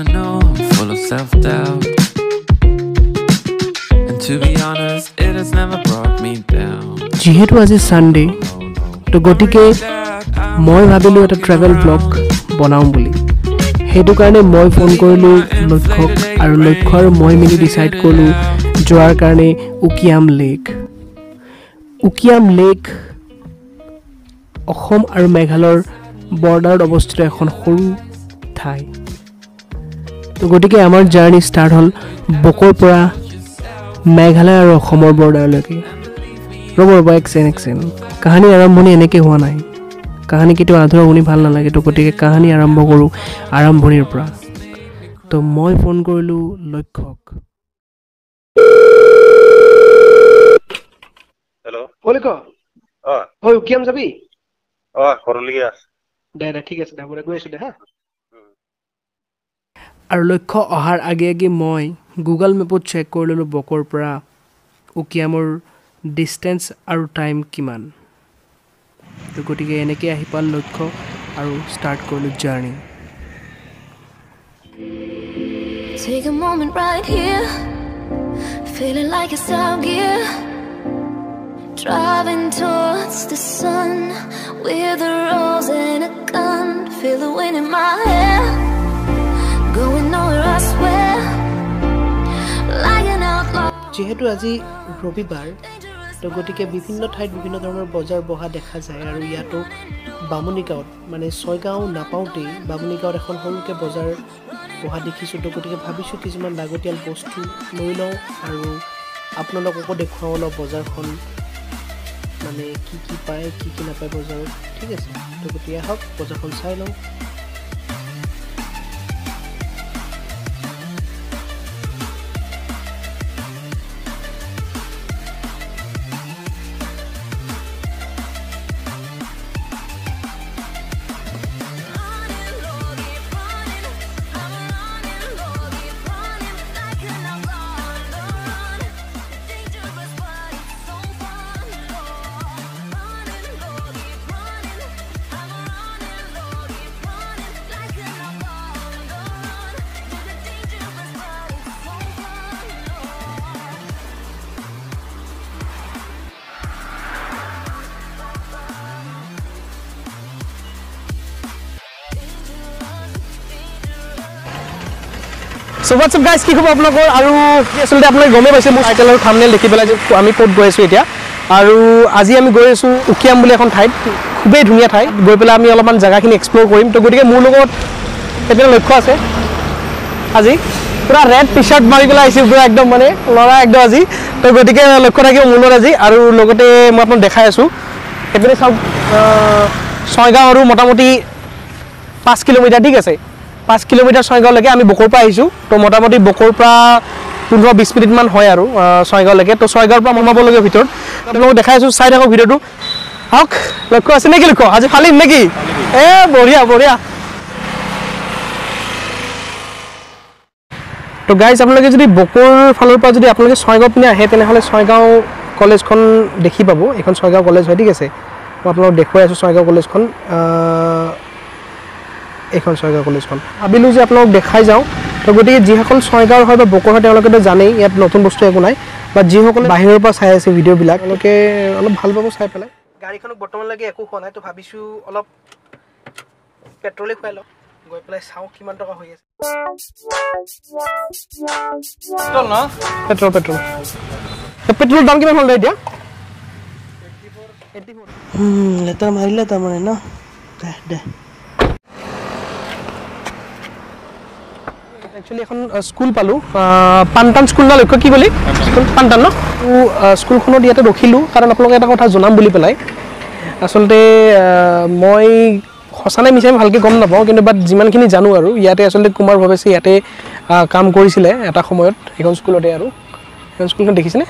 I know I'm full of self doubt. And to be honest, it has never brought me down. যিহেতু আজি Sunday তো গতিকে মই ভাবিলোঁ এটা ট্ৰেভেল ব্লগ বনাওঁ বুলি সেইটো কাৰণে মই ফোন কৰিলোঁ লক্ষ্যক আৰু লক্ষ্য আৰু মই মিলি ডিচাইড কৰিলোঁ যোৱাৰ কাৰণে উকিয়াম লেক উকিয়াম লেক অসম আৰু মেঘালয়ৰ বৰ্ডাৰত অৱস্থিত এখন সৰু ঠাই তো গতিকে আমাৰ জাৰ্ণি ষ্টাৰ্ট হ'ল বকৰ পৰা মেঘালয় আৰু অসমৰ বৰ্ডাৰলৈকে। ৰ'ব ৰ'ব এক চেন এক চেন কাহানী আৰম্ভণি এনেকৈ হোৱা নাই। কাহানী কেতিয়াও আধৰুৱা শুনি ভাল নালাগে তো গতিকে কাহানী আৰম্ভ কৰোঁ আৰম্ভণিৰ পৰা। তো মই ফোন কৰিলোঁ লক্ষ্যক। হেল্ল' উকিয়াম যাবি? অ ঘৰলৈকে আছে দে দে ঠিক আছে দে দে গৈ আছোঁ দে হা। আৰু লক্ষ্য অহাৰ আগে আগে মই গুগল মেপত চেক কৰি ল'লোঁ বকৰ পৰা উকিয়ামৰ ডিষ্টেঞ্চ আৰু টাইম কিমান তো গতিকে এনেকৈ আহি পাল লক্ষ্য আৰু ষ্টাৰ্ট কৰিলোঁ journey Take a moment right here, feeling like it's out gear. Driving towards the sun with a rose and a gun. Feel the wind in my hair, যিহেতু আজি ৰবিবাৰ তো গতিকে বিভিন্ন ঠাইত বিভিন্ন ধৰণৰ বজাৰ বহা দেখা যায় আৰু ইয়াতো বামুণী গাঁৱত মানে ছয়গাঁও নাপাওঁতেই বামুণী গাঁৱত এখন সৰুকৈ বজাৰ বহা দেখিছোঁ। তো গতিকে ভাবিছোঁ কিছুমান লাগতিয়াল বস্তু লৈ লওঁ আৰু আপোনালোককো দেখুৱাওঁ অলপ বজাৰখন মানে কি কি পায় কি কি নাপায় বজাৰত। ঠিক আছে তো গতিকে আহক বজাৰখন চাই লওঁ। চ' হোৱাটছএপ গাইজ কি খবৰ আপোনালোকৰ? আৰু আচলতে আপোনালোকে গমেই পাইছে মোৰ চাইকেলৰ থামনেল দেখি পেলাই যে আমি ক'ত গৈ আছোঁ এতিয়া। আৰু আজি আমি গৈ আছোঁ উকিয়াম বুলি এখন ঠাইত খুবেই ধুনীয়া ঠাই। গৈ পেলাই আমি অলপমান জেগাখিনি এক্সপ্ল'ৰ কৰিম। তো গতিকে মোৰ লগত এতিয়া লক্ষ্য আছে। আজি পূৰা ৰেড টি চাৰ্ট মাৰি পেলাই আহিছোঁ পূৰা একদম মানে ল'ৰা একদম আজি। তো গতিকে লক্ষ্য থাকিব মোৰ লগত আজি। আৰু লগতে মই আপোনাক দেখাই আছোঁ। সেইপিনে চাওক ছয়গাঁও আৰু মোটামুটি পাঁচ কিলোমিটাৰ ঠিক আছে? পাঁচ কিলোমিটাৰ ছয়গাঁওলৈকে আমি বকৰ পৰা আহিছোঁ। তো মোটামুটি বকৰ পৰা পোন্ধৰ বিছ মিনিটমান হয় আৰু ছয়গাঁওলৈকে। তো ছয়গাঁৱৰ পৰা সোমাবলগীয়া ভিতৰত। আপোনালোকক দেখাই আছোঁ চাই থাকক ভিডিঅ'টো। আহক লক্ষ্য আছে নেকি লক্ষ্য? আজি ফালিম নেকি? এ বঢ়িয়া বঢ়িয়া। তো গাইজ আপোনালোকে যদি বকৰ ফালৰ পৰা যদি আপোনালোকে ছয়গাঁও পিনে আহে তেনেহ'লে ছয়গাঁও কলেজখন দেখি পাব। এইখন ছয়গাঁও কলেজ হয় ঠিক আছে। মই আপোনালোকক দেখুৱাই আছোঁ ছয়গাঁও কলেজখন। এইখন ছয়গাঁও কলেজখন ভাবিলোঁ যে আপোনালোকক দেখাই যাওঁ। তো গতিকে যিসকল ছয়গাঁৱৰ হয় বা বকৰ হয় তেওঁলোকেতো জানেই ইয়াত নতুন বস্তু একো নাই। বা যিসকলে বাহিৰৰ পৰা চাই আছে ভিডিঅ'বিলাক তেওঁলোকে অলপ ভাল পাব চাই পেলাই। গাড়ীখনক বৰ্তমানলৈকে একো হোৱা নাই তো ভাবিছোঁ অলপ পেট্ৰলে খুৱাই লওঁ। গৈ পেলাই চাওঁ কিমান টকা হৈ আছে। পেট্ৰল পেট্ৰল পেট্ৰলৰ দাম কিমান হ'ল এতিয়া? লেটাৰ মাৰিলে তাৰমানে ন? দে দে। একচুৱেলি এখন স্কুল পালোঁ। পানটান স্কুল না লক্ষ্য কি বুলি? স্কুল পানটান ন? স্কুলখনত ইয়াতে ৰখিলোঁ। কাৰণ আপোনালোকে এটা কথা জনাম বুলি পেলাই। আচলতে মই সঁচা নে মিছাই ভালকৈ গম নাপাওঁ কিন্তু বাট যিমানখিনি জানো আৰু ইয়াতে আচলতে কুমাৰ ভৱেশে ইয়াতে কাম কৰিছিলে এটা সময়ত সেইখন স্কুলতে আৰু। সেইখন স্কুলখন দেখিছেনে?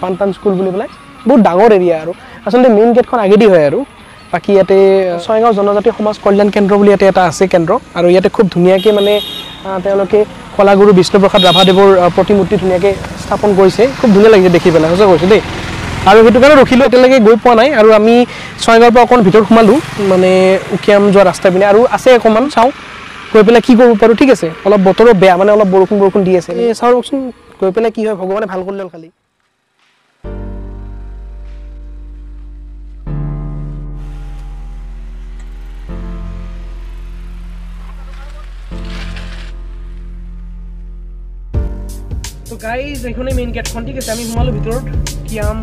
পানটান স্কুল বুলি পেলাই। বহুত ডাঙৰ এৰিয়া আৰু। আচলতে মেইন গেটখন আগেদি হয় আৰু। বাকী ইয়াতে ছয়গাঁও জনজাতি সমাজ কল্যাণ কেন্দ্ৰ বুলি ইয়াতে এটা আছে কেন্দ্ৰ। আৰু ইয়াতে খুব ধুনীয়াকৈ মানে তেওঁলোকে কলাগুৰু বিষ্ণুপ্ৰসাদ ৰাভাদেৱৰ প্ৰতিমূৰ্তি ধুনীয়াকৈ স্থাপন কৰিছে। খুব ধুনীয়া লাগিছে দেখি পেলাই সঁচা কৈছোঁ দেই। আৰু সেইটো কাৰণে ৰখিলোঁ এতিয়ালৈকে গৈ পোৱা নাই। আৰু আমি ছয়গাঁৱৰ পৰা অকণ ভিতৰত সোমালোঁ মানে উকিয়াম যোৱা ৰাস্তা পিনে। আৰু আছে অকণমান চাওঁ গৈ পেলাই কি কৰিব পাৰোঁ। ঠিক আছে অলপ বতৰো বেয়া মানে অলপ বৰষুণ বৰষুণ দি আছে। চাওঁ ৰকচোন গৈ পেলাই কি হয় ভগৱানে ভাল কৰিলে খালি। গাইজ এইখনেই মেইন গেটখন ঠিক আছে? আমি সোমালোঁ ভিতৰত। কিয়াম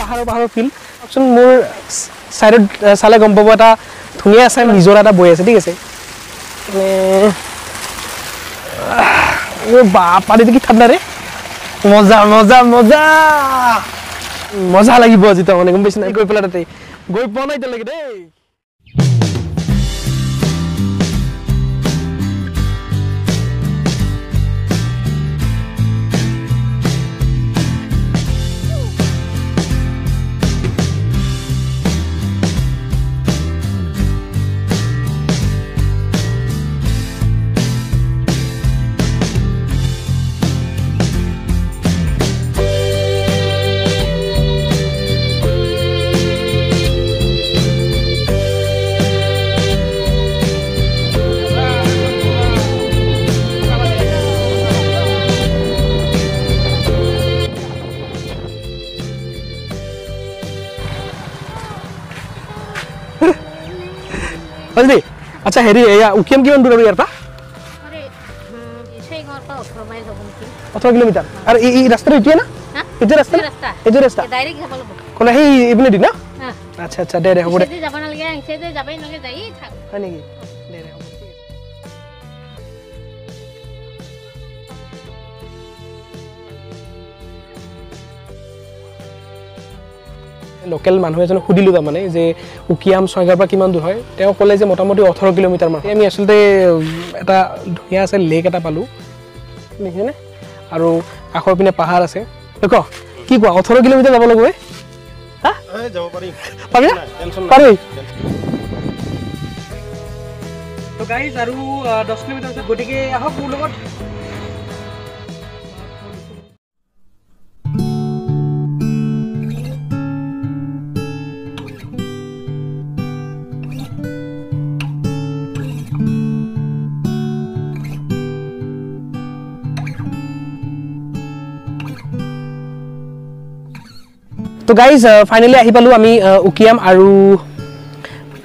পাহাৰৰ পাহাৰৰ ফিল চাওকচোন মোৰ ছাইডত চালে গম পাব এটা ধুনীয়া চাই নিজৰা এটা বৈ আছে ঠিক আছে? মানে ও বা পানীটো কি ঠাণ্ডা ৰে মজা মজা মজা। মজা লাগিব আজি তাৰমানে গম পাইছে নাই? গৈ পেলাই তাতে। গৈ পোৱা নাই এতিয়ালৈকে দেই। হ'ল দেই আচ্ছা হেৰি এয়া উকিয়াম কিমান দূৰ আৰু ইয়াৰ পৰা ওঠৰ কিলোমিটাৰ আৰু এই ৰাস্তাটো এইটোৱে না এইটো ৰাস্তা এইটো ৰাস্তা ক'লে সেই এইপিনে দি ন আচ্ছা আচ্ছা দে দে হ'ব দে হয় নেকি লোকেল মানুহ এজনক সুধিলোঁ তাৰমানে যে উকিয়াম ছয়গাঁৱৰ পৰা কিমান দূৰ হয় তেওঁ ক'লে যে মোটামুটি ওঠৰ কিলোমিটাৰমান হয়। আমি আচলতে এটা ধুনীয়া আছে লেক এটা পালোঁ। দেখিছেনে? আৰু কাষৰ পিনে পাহাৰ আছে। ক কি কোৱা? ওঠৰ কিলোমিটাৰ যাব লাগিব পাৰি। আৰু দহ কিলোমিটাৰ আছে। গতিকে আহক মোৰ লগত। তো গাইজ ফাইনেলি আহি পালোঁ আমি উকিয়াম আৰু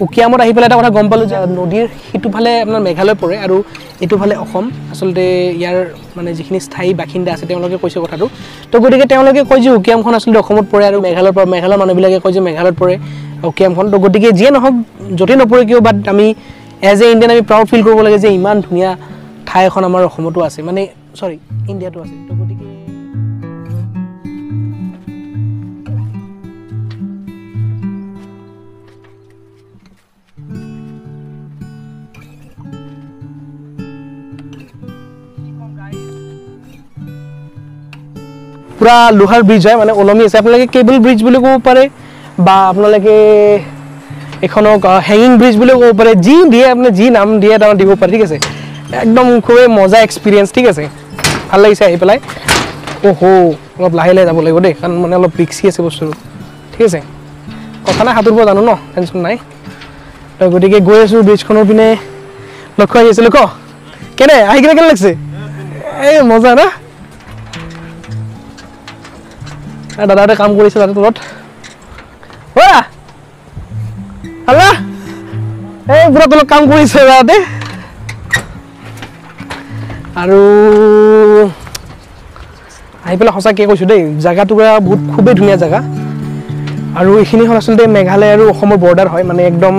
উকিয়ামত আহি পেলাই এটা কথা গম পালোঁ যে নদীৰ সিটোফালে আপোনাৰ মেঘালয় পৰে আৰু এইটোফালে অসম। আচলতে ইয়াৰ মানে যিখিনি স্থায়ী বাসিন্দা আছে তেওঁলোকে কৈছে কথাটো। তো গতিকে তেওঁলোকে কয় যে উকিয়ামখন আচলতে অসমত পৰে আৰু মেঘালয়ৰ পৰা মেঘালয়ৰ মানুহবিলাকে কয় যে মেঘালয়ত পৰে উকিয়ামখন। তো গতিকে যিয়ে নহওক য'তেই নপৰে কিয় বাট আমি এজ এ ইণ্ডিয়ান আমি প্ৰাউড ফিল কৰিব লাগে যে ইমান ধুনীয়া ঠাই এখন আমাৰ অসমতো আছে। মানে চৰি ইণ্ডিয়াতো আছে। পূৰা লোহাৰ ব্ৰিজ হয় মানে ওলমি আছে। আপোনালোকে কেবল ব্ৰিজ বুলি ক'ব পাৰে বা আপোনালোকে এইখনক হেঙিং ব্ৰিজ বুলিও ক'ব পাৰে। যি দিয়ে আপুনি যি নাম দিয়ে তাৰমানে দিব পাৰে ঠিক আছে? একদম খুবেই মজা এক্সপিৰিয়েঞ্চ ঠিক আছে? ভাল লাগিছে আহি পেলাই। অহ' অলপ লাহে লাহে যাব লাগিব দেই কাৰণ মানে অলপ ৰিক্সি আছে বস্তুটো। ঠিক আছে? কথা নাই সাঁতুৰিব জানো ন? টেনশ্যন নাই। তো গতিকে গৈ আছোঁ ব্ৰিজখনৰ পিনে। লক্ষ্য আহি আছে লক্ষ্য কেনে? আহি কিনে কেনে লাগিছে? এই মজা না? দাদাহঁতে কাম কৰিছে তাতে তলত। এই পুৰা তলত কাম কৰিছে দাদাহঁতে। আৰু আহি পেলাই সঁচাকৈ কৈছোঁ দেই জেগাটো পুৰা বহুত খুবেই ধুনীয়া জেগা। আৰু এইখিনি হ'ল আচলতে মেঘালয় আৰু অসমৰ বৰ্ডাৰ হয় মানে একদম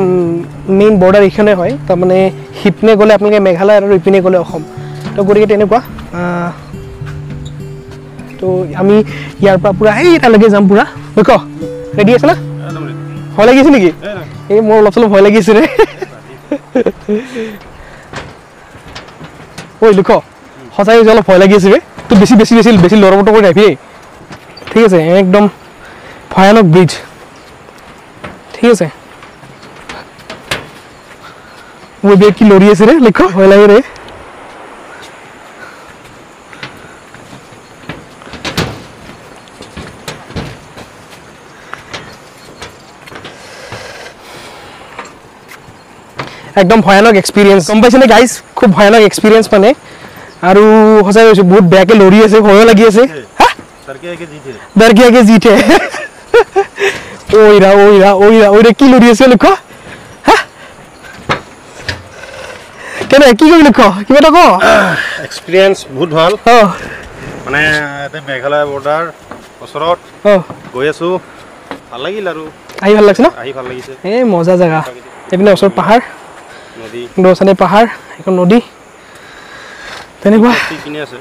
মেইন বৰ্ডাৰ এইখনে হয়। তাৰমানে সিপিনে গ'লে আপোনালোকে মেঘালয় আৰু ইপিনে গ'লে অসম। তো গতিকে তেনেকুৱা তো আমি ইয়াৰ পৰা পূৰা এই তালৈকে যাম পূৰা। ক ৰেডি আছে না? ভয় লাগিছে নেকি? এই মোৰ অলপ চলপ ভয় লাগিছে ৰে। ঐ লিখ সঁচাকৈ যে অলপ ভয় লাগি আছে ৰে। তোৰ বেছি বেছি বেছি বেছি লৰমটো কৰি নাহিবি ঠিক আছে একদম ভয়ানক ব্ৰিজ ঠিক আছে। ৱে বে কি লৰি আছে ৰে লিখ ভয় লাগে ৰে। একদম ভয়ানক এক্সপিৰিয়েঞ্চ গম পাইছেনে গাইজ খুব ভয়ানক এক্সপিৰিয়েঞ্চ মানে। আৰু সঁচাই কৈছোঁ বহুত বেয়াকৈ লৰি আছে ভয়ো লাগি আছে। বাৰ্গিয়াকৈ জিঠে। ঐৰা ঐৰা ঐৰা ঐৰা কি লৰি আছে লক্ষ কেনে কি কৰিম লক্ষ কিবা এটা কওঁ এক্সপিৰিয়েঞ্চ বহুত ভাল। মানে মেঘালয় বৰ্ডাৰ ওচৰত গৈ আছোঁ। ভাল লাগিল আৰু। আহি ভাল লাগিছে ন? আহি ভাল লাগিছে। এই মজা জেগা। এইপিনে ওচৰত পাহাৰ। নদী। দৰ্শনে পাহাৰ এখন নদী। তেনেকুৱা। ঠিক কিনে আছে।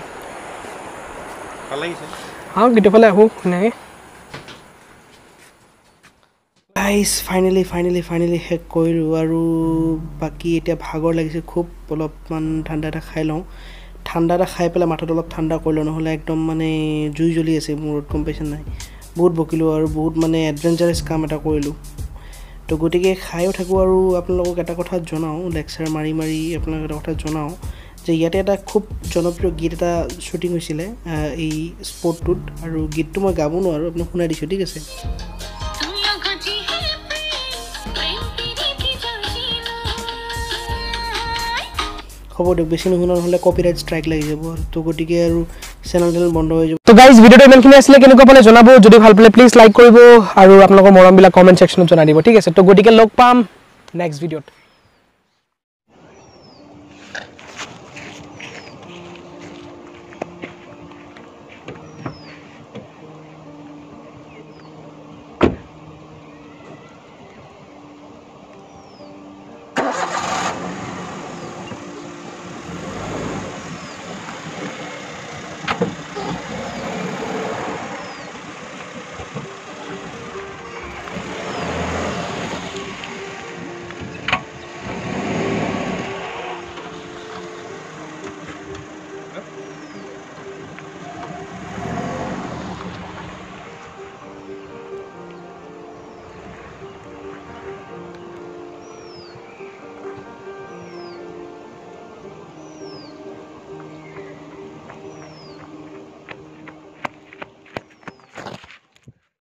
ভাল লাগিছে। আহক কেতিয়াবালে আহোঁ ধুনীয়াকৈ। গাইজ ফাইনেলি ফাইনেলি ফাইনেলি শেষ কৰিলোঁ আৰু বাকী এতিয়া ভাগৰ লাগিছে খুব অলপমান ঠাণ্ডা এটা খাই লওঁ। ঠাণ্ডা এটা খাই পেলাই মাথাটো অলপ ঠাণ্ডা কৰি লওঁ নহ'লে একদম মানে জুই জ্বলি আছে মূৰত গম পাইছে নাই। বহুত বকিলোঁ আৰু বহুত মানে এডভেঞ্চাৰাছ কাম এটা কৰিলোঁ। তো গতিকে খায়ো থাকোঁ আৰু আপোনালোকক এটা কথা জনাওঁ লেকচাৰ মাৰি মাৰি আপোনালোকক এটা কথা জনাওঁ যে ইয়াতে এটা খুব জনপ্ৰিয় গীত এটা শ্বুটিং হৈছিলে এই স্পটটোত আৰু গীতটো মই গাব নোৱাৰোঁ আপোনাক শুনাই দিছোঁ ঠিক আছে? হ'ব দিয়ক বেছি নুশুনা নহ'লে কপিৰাইট ষ্ট্ৰাইক লাগি যাব তো গতিকে আৰু বন্ধ হৈ যাব। তো গাইজ ভিডিঅ'টো ইমানখিনি আছিলে কেনেকুৱা পালে জনাব? যদি ভাল পালে প্লিজ লাইক কৰিব আৰু আপোনালোকৰ মৰমবিলাক কমেণ্ট ছেকশ্যনত জনাই দিব ঠিক আছে? তো গতিকে লগ পাম নেক্সট ভিডিঅ'ত